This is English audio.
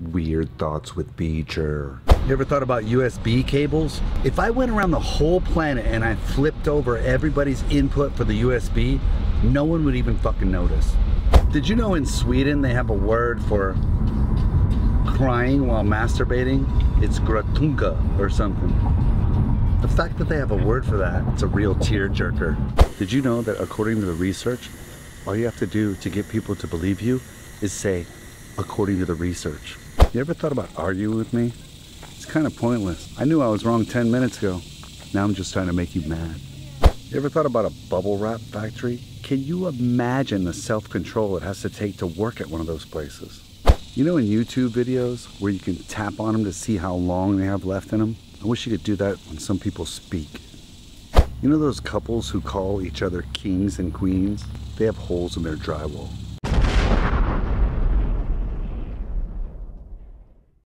Weird Thoughts with Beecher. You ever thought about USB cables? If I went around the whole planet and I flipped over everybody's input for the USB, no one would even fucking notice. Did you know in Sweden they have a word for crying while masturbating? It's gratunka or something. The fact that they have a word for that, it's a real tear jerker. Did you know that according to the research, all you have to do to get people to believe you is say, according to the research. You ever thought about arguing with me? It's kind of pointless. I knew I was wrong 10 minutes ago. Now I'm just trying to make you mad. You ever thought about a bubble wrap factory? Can you imagine the self-control it has to take to work at one of those places? You know in YouTube videos where you can tap on them to see how long they have left in them? I wish you could do that when some people speak. You know those couples who call each other kings and queens? They have holes in their drywall.